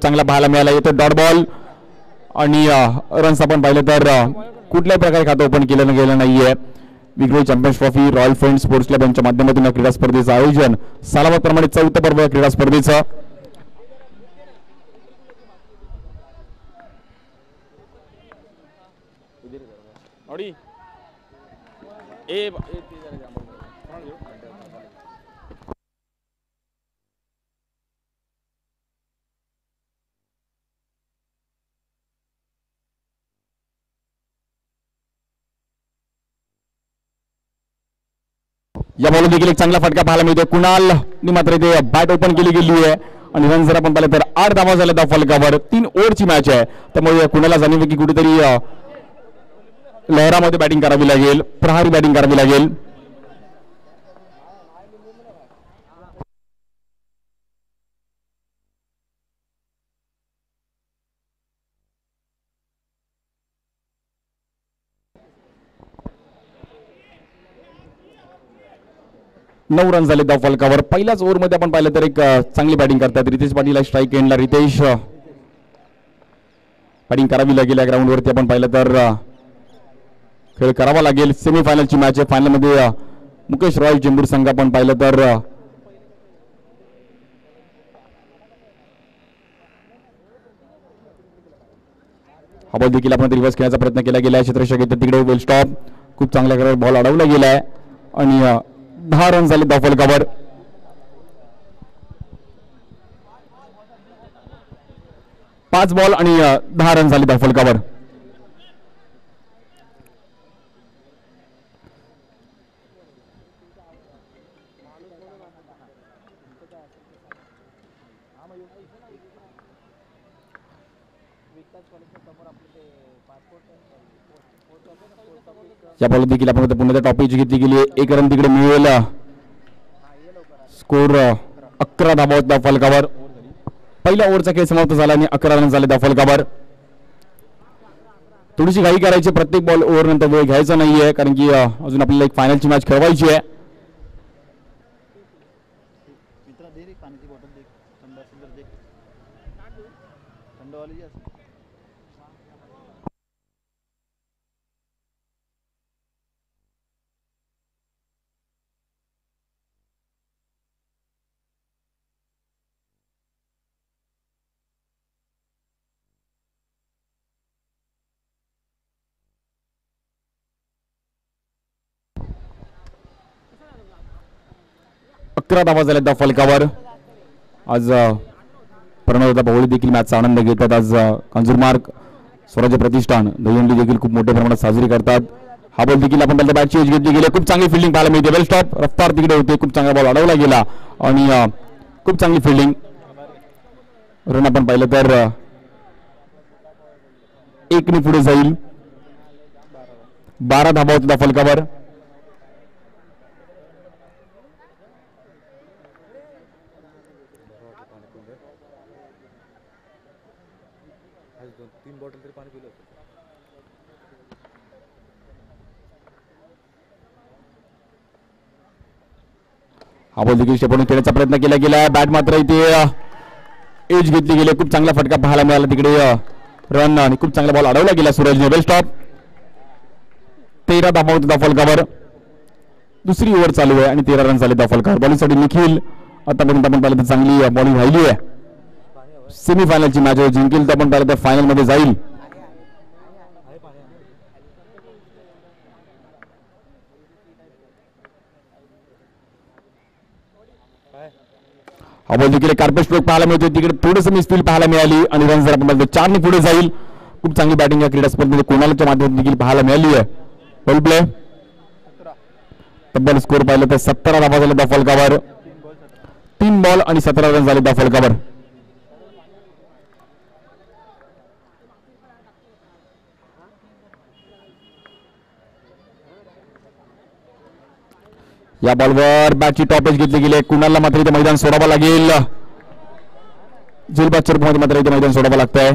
खूप चांगला पाहायला मिळाला. येतो डॉट बॉल आणि रन्स आपण पाहिलं तर कुठल्याही प्रकारे खातं ओपन केलं गेलं नाहीये. Vikhroli champions trophy royal friend sports club यांच्या माध्यमातून या क्रीडा स्पर्धेचं आयोजन. सालाबादप्रमाणे चौथं पर्व या क्रीडा स्पर्धेचं. या बॉल देखील एक चांगला फटका पाहायला मिळतो कुणाल मात्र इथे बॅट ओपन केली गेली आहे. आणि रन जर आपण पाहिलं तर आठ धावा झाल्या त्या फलकावर तीन ओव्हरची मॅच आहे. त्यामुळे कुणाला जाणीव की कुठेतरी लहरामध्ये बॅटिंग करावी लागेल प्रहारी बॅटिंग करावी लागेल. नऊ रन झाले धाव फलकावर पहिल्याच ओव्हरमध्ये आपण पाहिलं तर एक चांगली बॅटिंग करतात. रितेश पाटीलला स्ट्राईक एंडला रितेश बॅटिंग करावी लागेल या ग्राउंडवरती आपण पाहिलं तर खेळ करावा लागेल. सेमीफायनलची मॅच आहे. फायनलमध्ये मुकेश रॉय चेंबूर संघ आपण पाहिलं तर हा बॉल देखील आपण रिव्हर्स खेळण्याचा प्रयत्न केला गेला क्षेत्ररक्षक येतं तिकडे. वेल स्टॉप खूप चांगल्या प्रकारे बॉल अडवला गेलाय. आणि दहा रन झाले दहा फलकावर पाच बॉल आणि दहा रन झाले दहा या बॉल देखील आपण आता पुन्हा टॉपिक घेतली गेली एक रन तिकडे मिळेल. स्कोर अकरा धावा होत फलकावर. पहिल्या ओव्हरचा खेळ समाप्त झाला आणि अकरा रन झाले त्या फलकावर. थोडीशी घाई करायची प्रत्येक बॉल ओव्हर नंतर वेळ घ्यायचा नाहीये कारण की अजून आपल्याला एक फायनलची मॅच खेळवायची आहे. थंड अकरा धावा झाल्या त्या फलकावर. आज प्रणवदा पवळी देखील मॅचचा आनंद घेतात. आज अ, स्वराज्य प्रतिष्ठान दहीहंडी देखील खूप मोठ्या प्रमाणात साजरी करतात. हा बॉल देखील आपण त्याला बॅटची एज घेतली गेली. खूप चांगली फिल्डिंग पाहायला मिळते. वेल स्टॉप रफ्तार तिकडे होते. खूप चांगला बॉल अडवला गेला. आणि खूप चांगली फिल्डिंग रन आपण पाहिलं तर अ, एकने पुढे जाईल. बारा धाबा होता फलकावर तीन बॉटल तरी पाणी पिलं होतं अबोल देखील स्टेपवरून खेळण्याचा प्रयत्न केला गेला बॅट मात्र इथे एज घेतली गेली. खूप चांगला फटका पाहायला मिळाला तिकडे रन आणि खूप चांगला बॉल अडवला गेला सूरज नोबेल स्टॉप तेरा धाबा होता फलकावर दुसरी ओव्हर चालू आहे आणि तेरा रन झाले त्या फलकावर बॉलिंगसाठी निखिल आतापर्यंत आपण पाहिलं तर चांगली बॉलिंग राहिली आहे. सेमीफायनलची मॅच जिंकेल तर आपण पाहिलं तर फायनलमध्ये जाईल. हा तिकडे कार्पेट स्ट्रोक पाहायला मिळतो तिकडे थोडंसं मिसफील पाहायला मिळाली आणि रन जर आपण तर चारने पुढे जाईल. खूप चांगली बॅटिंग या क्रीडा स्पर्धेमध्ये कोणालाच्या माध्यमातून देखील पाहायला मिळाली आहे. वेल प्ले तब्बल स्कोर पाहिलं तर सत्तरा धावा झाले त्या फलकावर. तीन बॉल आणि सतरा रन झाले त्या फलकावर. या बॉलवर बॅटची टॉपेज घेतली गेली. कुणाला मात्र इथे मैदान सोडावं लागेल? झुलबादच्या रूपामध्ये मात्र इथे मैदान सोडावं लागतंय.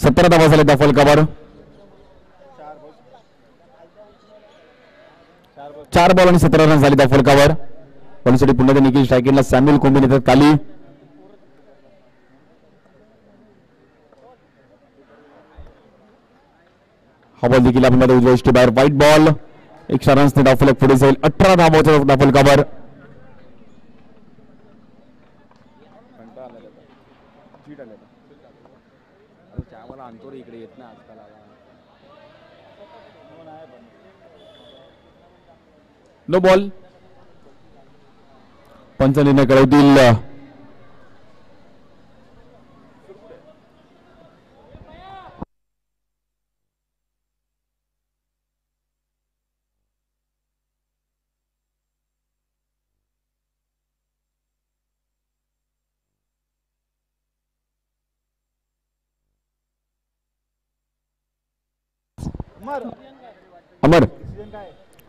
सतरा धावा झाले दफल कबाड चार बॉल आणि सतरा रन झाले त्या कबाड बॉलसाठी पुन्हा एकदा निखिल स्ट्रायकिंगला सॅम्युल कोंबिन येतात खाली हा बॉल देखील आपण उजव्या इष्टी बाहेर व्हाईट बॉल एकशे रन्सने दाफलक पुढे जाईल. अठरा धावाच्या डावफलकावर आणतो रे इकडे येत ना आजकाल दोन नो बॉल. पंच निर्णय कळवतील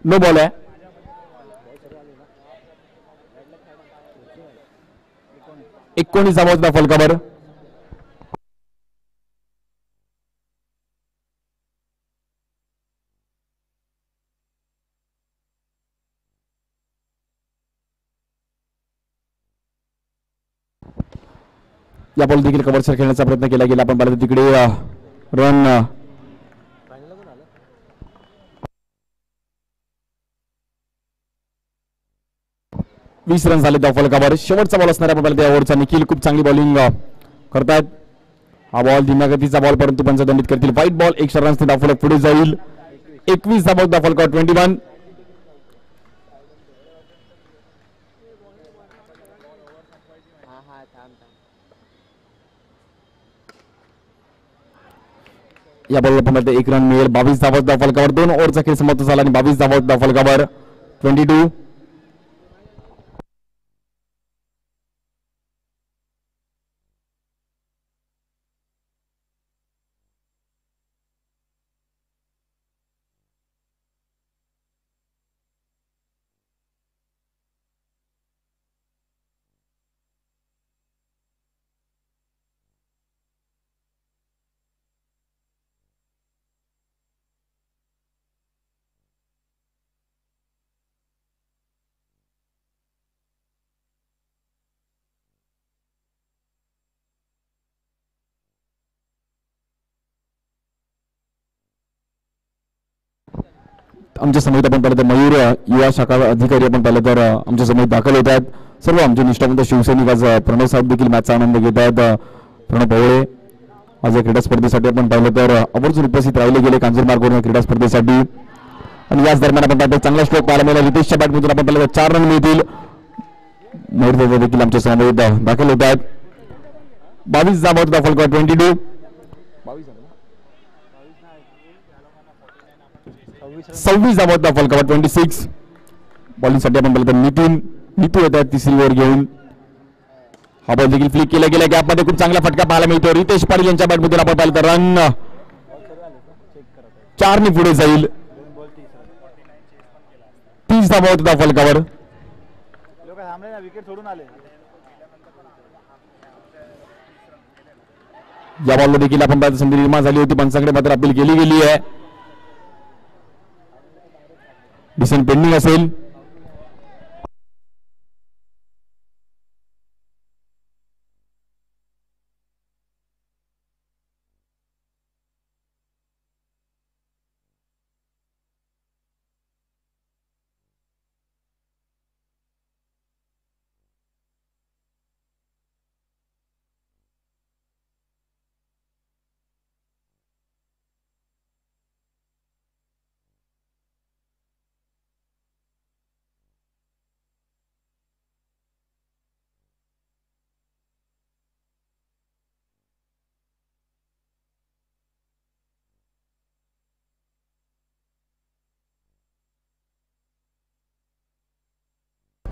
नो बॉल आहे एकोणीस धावाच्या फलकावर या बॉल देखील कव्हरसर खेळण्याचा प्रयत्न केला गेला. आपण पाहिलं तिकडे रन वीस रन झाले त्या फलकावर शेवटचा बॉल असणाऱ्या आपण पाहिलं त्या ओव्हरचा निखिल खूप चांगली बॉलिंग करतात हा बॉल धीम्या गतीचा बॉल परंतु पंच दंडित करतील. व्हाईट बॉल एकशे रन्स फलक पुढे जाईल. एकवीस धाबा त्या फलकावर ट्वेंटी वन या बॉलला पण एक रन मिळेल. बावीस धावा दाफलकावर फलकावर दोन ओव्हरचा खेळ समाप्त झाला आणि बावीस धावा दाफलकावर ट्वेंटी टू आमच्यासमोर आपण पाहिलं तर मयूर युवा शाखा अधिकारी आपण पाहिलं तर आमच्यासमोर दाखल होत आहेत. सर्व आमचे निष्ठावंत शिवसैनिक आज प्रणव साहेब देखील मॅचचा आनंद घेत आहेत. प्रणव पवळे आज या क्रीडा स्पर्धेसाठी आपण पाहिलं तर अ, आवर्जून उपस्थित राहिले गेले कांजूरमार्गवरून या क्रीडा स्पर्धेसाठी. आणि याच दरम्यान आपण पाहिलं चांगला स्ट्रोक पाहायला मिळाला. रितेशच्या बॅटमधून आपण पाहिलं तर चार रन मिळतील. मयूर देखील आमच्यासमोर दाखल होत आहेत. बावीस जाबावर दाखल करा ट्वेंटी टू बावीस झालं ना सव्वीस धावत दाखल करा ट्वेंटी सिक्स बॉलिंगसाठी आपण तर नितीन नितू येतात तिसरी ओव्हर घेऊन. हा बॉल देखील फ्लिक केला गेला गॅपमध्ये खूप चांगला फटका पाहायला मिळतो. रितेश पाटील यांच्या बॅटमधून आपण पाहिलं तर रन चारने पुढे जाईल. तीस धावा होत्या फलकावर या बॉलला देखील आपण संधी निर्माण झाली होती. पंचाकडे मात्र अपील केली गेली आहे. desempeñó él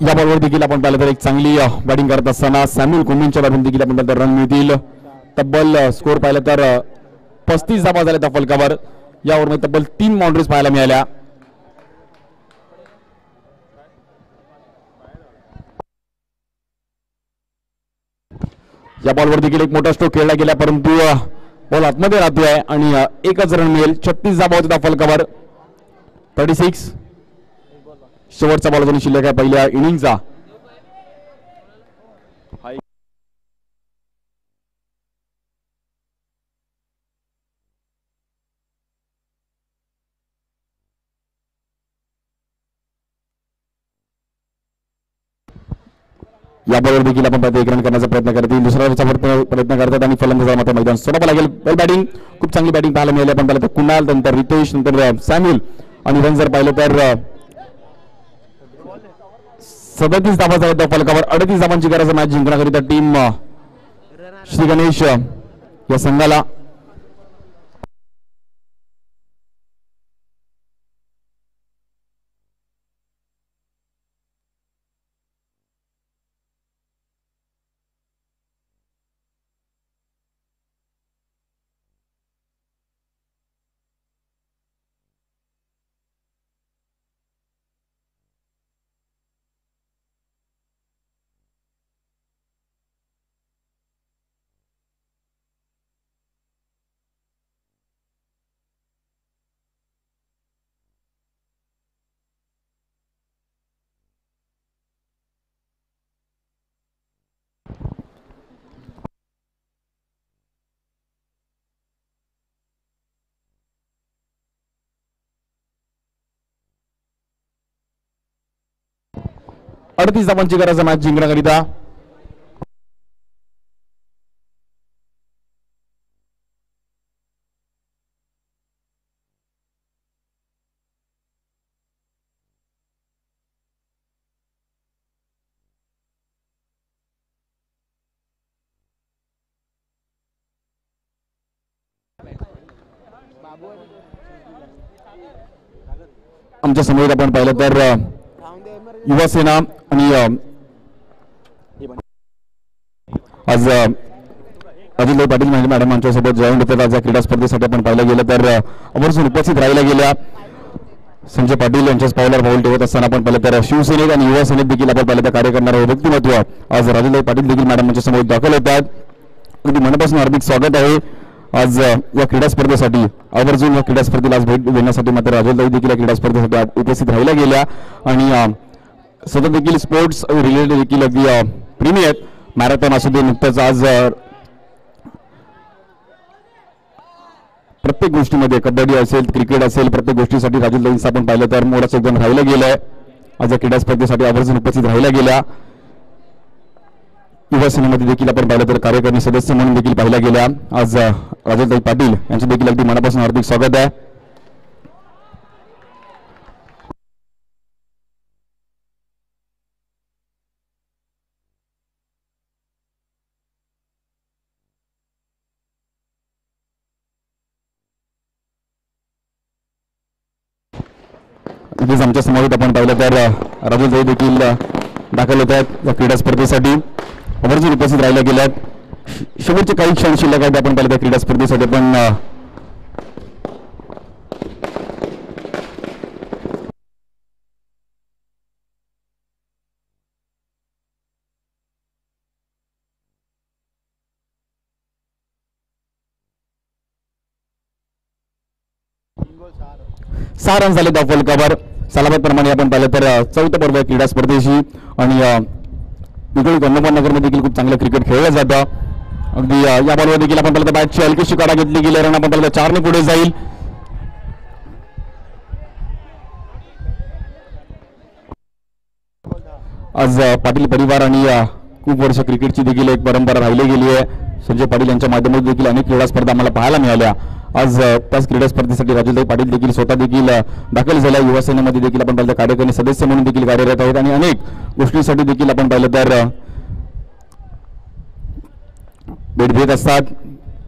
या बॉलवर देखील आपण पाहिलं तर एक चांगली बॅटिंग करत असताना सॅम्युल कुमिनच्या बॅटून देखील आपण पाहिलं तर रन मिळतील. तब्बल स्कोर पाहिलं तर पस्तीस धाबा झाल्या त्या फलकावर या ओव्हरमध्ये तब्बल तीन बाउंड्रीज पाहायला मिळाल्या. या बॉलवर देखील एक मोठा स्ट्रोक खेळला गेला परंतु बॉल आतमध्ये राहतोय आणि एकच रन मिळेल. छत्तीस धाबा होते फलकावर थर्टी सिक्स शेवटचा बॉल अजून शिल्लक आहे. पहिल्या इनिंगचा या बॉलवर देखील आपण पाहतो एक रन करण्याचा प्रयत्न करतील. दुसऱ्या प्रयत्न करतात आणि फलंदाज मात्र मैदान सोडावं लागेल. वेल बॅटिंग खूप चांगली बॅटिंग पाहायला मिळाली. आपण पाहिलं तर कुणाल नंतर रितेश नंतर सॅम्युल. आणि रन जर पाहिलं तर सदतीस धावाचा होता फलकावर अडतीस धावांची गरज मॅच जिंकण्याकरिता टीम श्री गणेश या संघाला. अडतीस धावांची गरज मॅच जिंकण्याकरिता. आमच्यासमोर आपण पाहिलं तर युवासेना सेना आणि आज अ, अजितभाई पाटील म्हणजे मॅडम आमच्यासोबत जॉईन होतात आज या क्रीडा स्पर्धेसाठी आपण पाहिलं गेलं तर आवर्जून उपस्थित राहिल्या गेल्या. संजय पाटील यांच्याच पावलावर पाऊल ठेवत असताना आपण पाहिलं तर शिवसेनेत आणि युवा सेनेत देखील आपण पाहिलं तर कार्य करणारं व्यक्तिमत्व आज राजूभाई पाटील देखील मॅडम यांच्या समोर दाखल होतात. अगदी मनापासून हार्दिक स्वागत आहे. आज या क्रीडा स्पर्धेसाठी आवर्जून या क्रीडा स्पर्धेला आज भेट देण्यासाठी मात्र राजूलताई देखील या क्रीडा स्पर्धेसाठी उपस्थित राहिल्या गेल्या. आणि सतत देखील स्पोर्ट्स रिलेटेड देखील अगदी प्रेमी आहेत. मॅरेथॉन असू दे नुकतंच आज प्रत्येक गोष्टीमध्ये कबड्डी असेल क्रिकेट असेल प्रत्येक गोष्टीसाठी राजू दाईंचं आपण पाहिलं तर मोडाचं एकदम राहिलं आहे आज या क्रीडा स्पर्धेसाठी आवर्जून उपस्थित राहिल्या गेल्या. युवा सेनेमध्ये देखील आपण पाहिलं तर कार्यकारिणी सदस्य म्हणून देखील पाहिल्या गेल्या. आज अ, राजूलताई पाटील यांचं देखील अगदी मनापासून हार्दिक स्वागत आहे. इथेच आमच्या आपण पाहिलं तर राजू जाई देखील दाखल होत आहेत या क्रीडा स्पर्धेसाठी. आवर्जून उपस्थित राहिल्या गेल्यात. शेवटचे काही क्षण शिल्लक आहेत आपण पाहिलं त्या क्रीडा स्पर्धेसाठी पण अ, सहा रन झाले त्या सलामतप्रमाणे प्रमाणे आपण पाहिलं तर अ, चौथं पर्व क्रीडा स्पर्धेशी आणि अ, इकडे गंगोपाल नगरमध्ये देखील खूप चांगलं क्रिकेट खेळलं जातं. अगदी या बॉलवर देखील आपण पाहिलं तर बॅटची हलकीशी काढा घेतली गेली रन आपण पाहिलं चारने पुढे जाईल. आज पाटील परिवार आणि खूप वर्ष क्रिकेटची देखील एक परंपरा राहिली गेली आहे संजय पाटील यांच्या माध्यमातून देखील अनेक क्रीडा स्पर्धा आम्हाला पाहायला मिळाल्या. आज त्याच क्रीडा स्पर्धेसाठी राजूलताई पाटील देखील स्वतः देखील दाखल झाल्या. युवासेनेमध्ये देखील आपण पाहिलं कार्यकारी सदस्य म्हणून देखील कार्यरत आहेत आणि अनेक गोष्टींसाठी देखील आपण पाहिलं तर भेट देत असतात.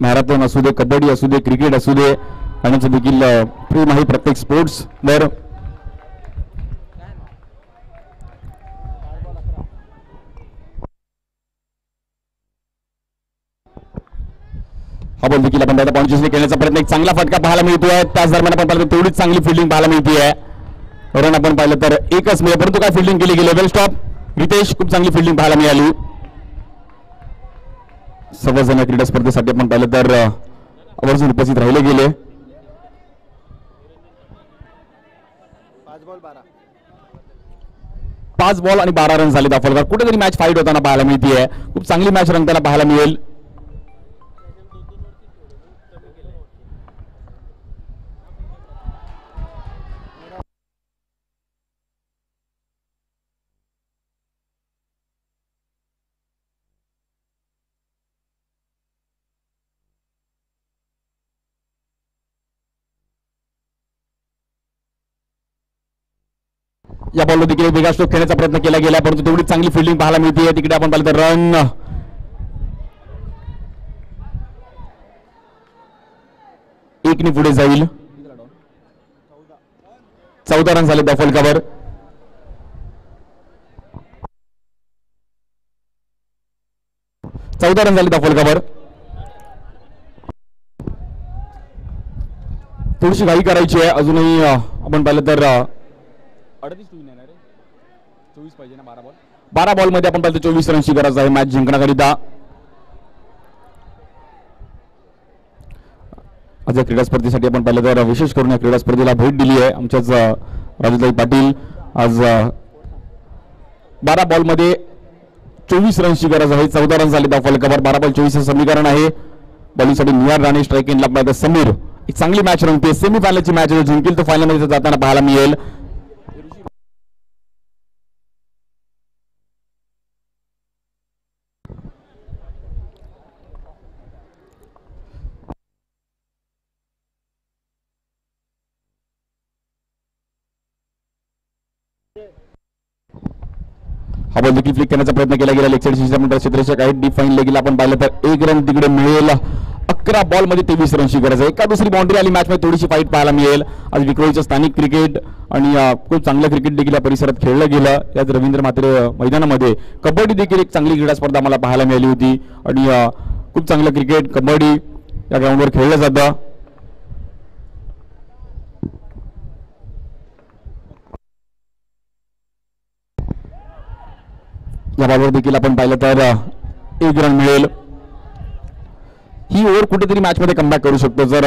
मॅरेथॉन असू दे कबड्डी असू दे क्रिकेट असू दे आणि देखील अ, प्रेम आहे प्रत्येक स्पोर्ट्सवर. हा बॉल देखील आपण त्याचा पॉईंट खेळण्याचा प्रयत्न एक चांगला फटका पाहायला मिळतोय. त्याच दरम्यान आपण पाहिलं तेवढीच चांगली फिल्डिंग पाहायला मिळते रन आपण पाहिलं तर एकच मिळेल. परंतु काय फिल्डिंग केली गेली? वेल स्टॉप रितेश खूप चांगली फिल्डिंग पाहायला मिळाली. सर्वजण क्रीडा स्पर्धेसाठी आपण पाहिलं तर आवर्जून उपस्थित राहिले गेले. पाच बॉल आणि बारा रन झाले दाफलकर कुठेतरी मॅच फाईट होताना पाहायला मिळते खूप चांगली मॅच रंगताना पाहायला मिळेल. या बॉलवर देखील वेगळा स्ट्रोक खेळण्याचा प्रयत्न केला गेला परंतु तेवढी चांगली फिल्डिंग पाहायला मिळते तिकडे आपण पाहिलं तर रन एकने पुढे जाईल. चौदा रन झाले दफलकावर चौदा रन झाले दफलकावर थोडीशी घाई करायची आहे. अजूनही आपण पाहिलं तर अडतीस टू नाही रे चोवीस पाहिजे ना बारा बॉल बारा बॉलमध्ये आपण पाहिजे चोवीस रनची गरज आहे. मॅच जिंकण्याकरिता. आज या क्रीडा स्पर्धेसाठी आपण पाहिलं तर विशेष करून या क्रीडा स्पर्धेला भेट दिली आहे. आमच्याच राजूताई पाटील. आज बारा बॉलमध्ये चोवीस रनची गरज आहे. चौदा रन झाले दाखल कव्हर बारा बॉल चोवीस हे समीकरण आहे. बॉलिंगसाठी निहार राणे स्ट्राईक एंडला आपला समीर. एक चांगली मॅच रंगते. सेमी फायनलची मॅच जिंकेल तो फायनलमध्ये जाताना पाहायला मिळेल. हा बॉल देखील फ्लिक करण्याचा प्रयत्न केला गेला. लेग साईड क्षेत्राच्या काही डिफाईन लेगीला आपण पाहिलं तर एक रन तिकडे मिळेल. अकरा बॉलमध्ये तेवीस रनची गरज आहे. एका दुसरी बाउंड्री आली. मॅच मध्ये थोडीशी फाईट पाहायला मिळेल. आज विक्रोळीचं स्थानिक क्रिकेट आणि खूप चांगलं क्रिकेट देखील या परिसरात खेळलं गेलं. यात रवींद्र मात्रे मैदानामध्ये कबड्डी देखील एक चांगली क्रीडा स्पर्धा मला पाहायला मिळाली होती. आणि खूप चांगलं क्रिकेट कबड्डी या ग्राउंडवर खेळलं जातं. या बॉलवर देखील आपण पाहिलं तर एक रन मिळेल. ही ओव्हर कुठेतरी मॅच मध्ये कमबॅक करू शकतो. जर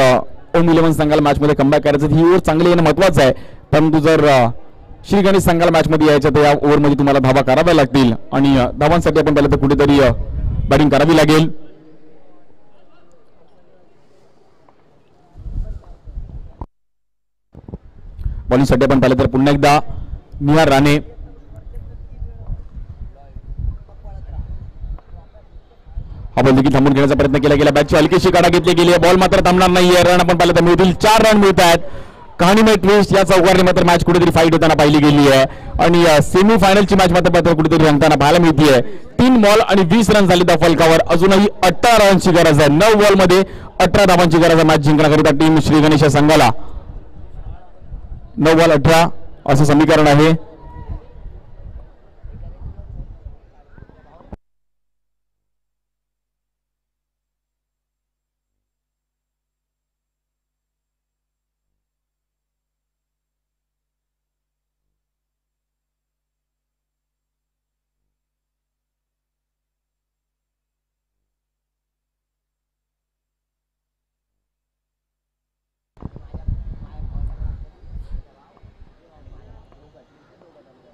ओम इलेव्हन संघाला मॅच मध्ये कमबॅक करायचं तर ही ओव्हर चांगली येणं महत्वाचं आहे. परंतु जर श्री गणेश संघाला मॅच मध्ये यायचं तर या ओव्हरमध्ये तुम्हाला धावा कराव्या लागतील. आणि धावांसाठी आपण पाहिलं तर कुठेतरी बॅटिंग करावी लागेल. बॉलिंगसाठी आपण पाहिलं तर पुन्हा एकदा निहार राणे हा बॉल देखील थांबून घेण्याचा प्रयत्न केला गेला. बॅटची हलकीशी काढा घेतली गेली बॉल मात्र थांबणार नाहीये. रन आपण पाहिलं तर मिळतील चार रन मिळत आहेत. कहाणीमय ट्विस्ट या चौकाने मात्र मॅच कुठेतरी फाईट होताना पाहिली गेली आहे. आणि सेमी फायनलची मॅच मात्र मात्र कुठेतरी रंगताना पाहायला मिळते तीन बॉल आणि वीस रन झाली त्या फलकावर. अजूनही अठरा रनची गरज आहे. नऊ बॉलमध्ये अठरा धावांची गरज आहे. मॅच जिंकण्याकरिता टीम श्री गणेश संघाला. नऊ बॉल अठरा असं समीकरण आहे.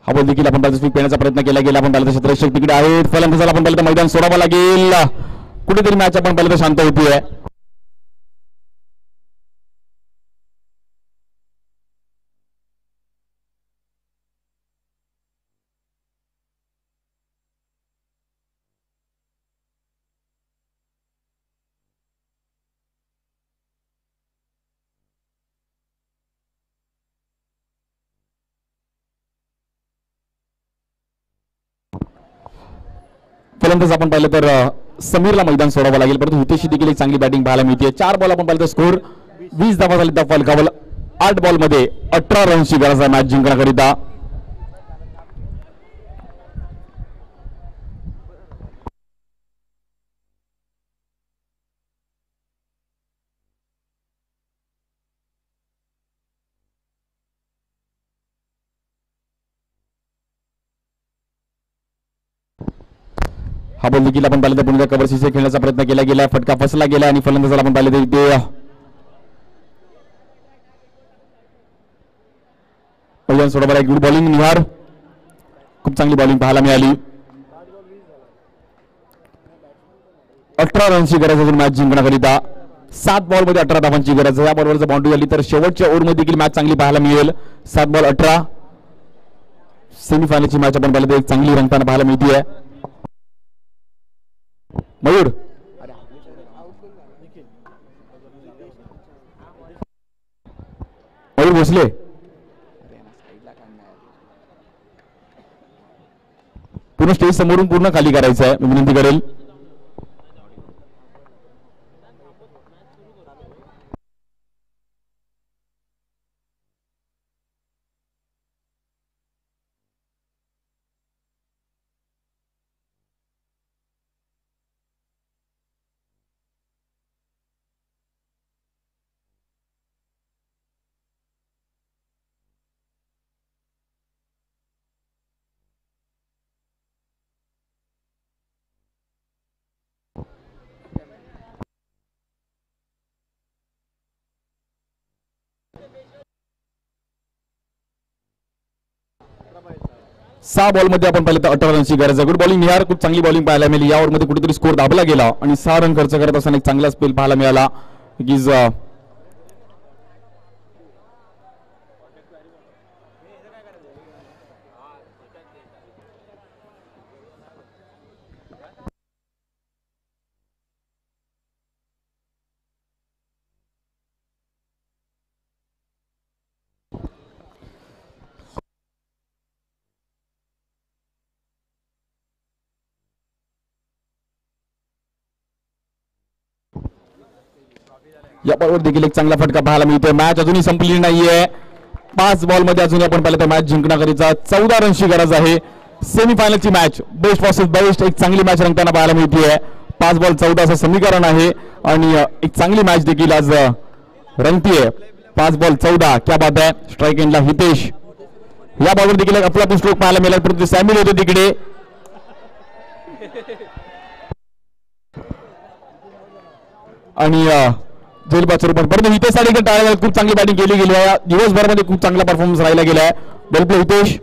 हा बॉल देखील आपण स्वीप येण्याचा प्रयत्न केला गेला आपण पाहिलं तर क्षेत्ररक्षक तिकडे आहेत. फलंदाजाला आपण पाहिलं तर मैदान सोडावं लागेल. कुठेतरी मॅच आपण पाहिलं तर शांत होतीये. फलंदाज आपण पाहिलं तर समीरला मैदान सोडावं लागेल. परंतु हितेशी देखील एक चांगली बॅटिंग पाहायला मिळते चार बॉल आपण पाहिलं तर स्कोर वीस धावा झाली त्या फलकावर आठ बॉलमध्ये अठरा रनची गरज आहे मॅच जिंकण्याकरिता. हा आपण पाहिलं तर पुन्हा कबर शिसे खेळण्याचा प्रयत्न केला गेला फटका फसला गेला आणि फलंदाजाला आपण पाहिलं तर इथे पहिल्या सोडा एक गुड बॉलिंग निहार. खूप चांगली बॉलिंग पाहायला मिळाली. अठरा रनची गरज अजून मॅच जिंकण्याकरिता सात बॉलमध्ये अठरा धावांची गरज आहे. या बॉलवर जर बाउंड्री झाली तर शेवटच्या ओव्हरमध्ये देखील मॅच चांगली पाहायला मिळेल. सात बॉल अठरा. सेमीफायनलची मॅच आपण पाहिलं तर एक चांगली रंगताना पाहायला मिळते मयूर. मयूर भोसले. पूर्ण स्टेज समोरून पूर्ण खाली करायचं आहे मी विनंती करेल. सहा बॉलमध्ये आपण पाहिलं तर अठरा रनची गरज आहे. गुड बॉलिंग निहार खूप चांगली बॉलिंग पाहायला मिळाली. या मध्ये कुठेतरी स्कोर दाबला गेला. आणि सहा रन खर्च करत असताना एक चांगला स्पेल पाहायला मिळाला. इज या बॉलवर देखील एक चांगला फटका पाहायला मिळतोय. मॅच अजूनही संपलेली नाहीये. पाच बॉलमध्ये आपण पाहिलं तर मॅच जिंकण्याकरिता चौदा रनची गरज आहे. सेमीफायनलची मॅच बेस्ट वर्सेस बेस्ट एक चांगली मॅच रंगताना पाहायला मिळते पाच बॉल चौदा असं समीकरण आहे. आणि एक चांगली मॅच देखील आज अ, रंगतीये. पाच बॉल चौदा क्या बात आहे स्ट्राईक एंडला हितेश. या बॉलवर देखील एक आपला स्ट्रोक पाहायला मिळाला. परंतु सॅम्युल होते तिकडे. आणि जेल बाचूर पण. परंतु हितेश साडेकर टाळ्या खूप चांगली बॅटिंग केली गेली आहे. दिवसभरामध्ये खूप चांगला परफॉर्मन्स राहिला गेला आहे. वेल हितेश.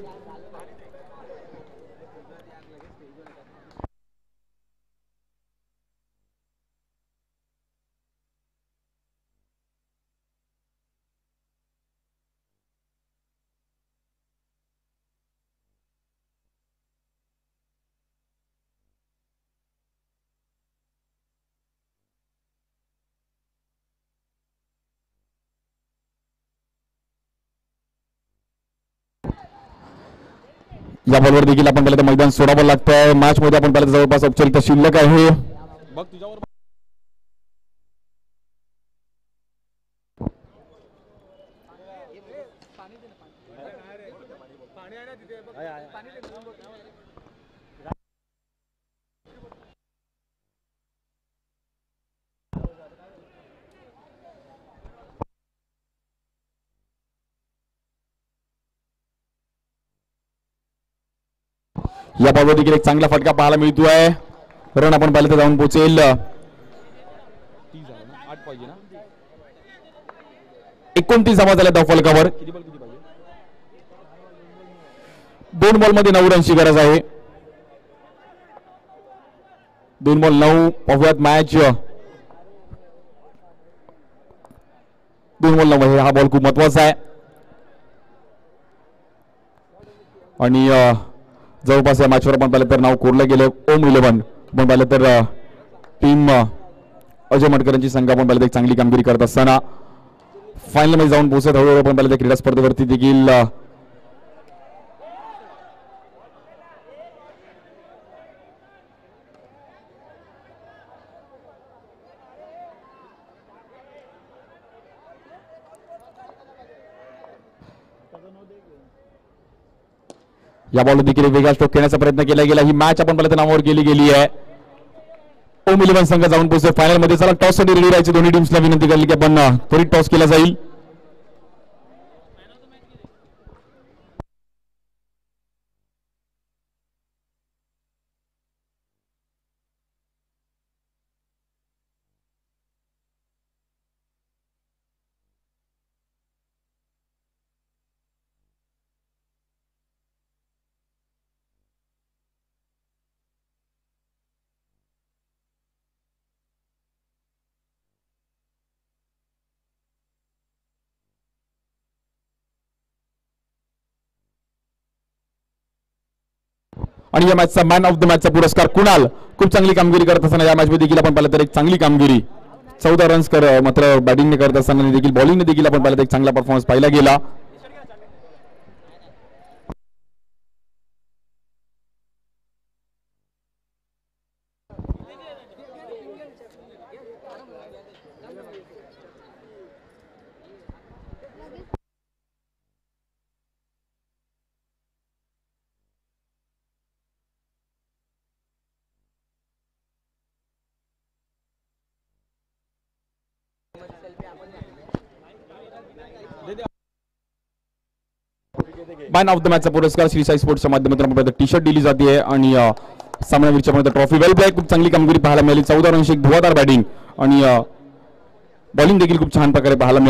या बॉलवर देखील आपण पाहिलं तर मैदान सोडावं लागतंय. मॅच मध्ये आपण त्याला जवळपास औपचारिकता शिल्लक आहे. याबाबत या देखील एक चांगला फटका पाहायला मिळतोय. रन आपण पाहिलं तर जाऊन पोहोचेल एकोणतीस जमा झाल्या धाव फलकावर दोन बॉलमध्ये नऊ रनची गरज आहे. दोन बॉल नऊ पाहुयात मॅच दोन बॉल नऊ आहे हा बॉल खूप महत्त्वाचा आहे. आणि जवळपास या मॅचवर आपण पाहिलं तर नाव कोरलं गेलं. ओम इलेव्हन. आपण पाहिलं तर टीम अजय मटकरांची संघ आपण पाहिलं एक चांगली कामगिरी करत असताना. फायनलमध्ये जाऊन पोहोचत हळूहळू आपण पाहिलं तर क्रीडा स्पर्धेवरती देखील या बॉल देखील एक वेगळा स्ट्रोक खेळण्याचा प्रयत्न केला गेला. ही मॅच आपण पहिल्या नावावर गेली गेली आहे. ओम इलेव्हन संघ जाऊन पोहोचतो फायनलमध्ये चला टॉससाठी रेडी राहायची. दोन्ही टीम्सला विनंती करली की आपण त्वरित टॉस केला जाईल. आणि या मॅचचा मॅन ऑफ द मॅचचा पुरस्कार कुणाल? खूप चांगली कामगिरी करत असताना या मॅचमध्ये देखील आपण पाहिलं तर एक चांगली कामगिरी. चौदा रन्स कर मात्र बॅटिंगने करत असताना देखील बॉलिंगने देखील आपण पाहिलं तर एक चांगला परफॉर्मन्स पाहिला गेला. मॅन ऑफ द मॅचचा पुरस्कार श्री साई स्पोर्ट्सच्या माध्यमातून आपल्याला टी शर्ट दिली जाते आणि अ, सामनावीरच्या पर्यंत ट्रॉफी वेल प्ले खूप चांगली कामगिरी पाहायला मिळाली. चौदा रनशी एक धुवादार बॅटिंग आणि बॉलिंग देखील खूप छान प्रकारे पाहायला मिळाली.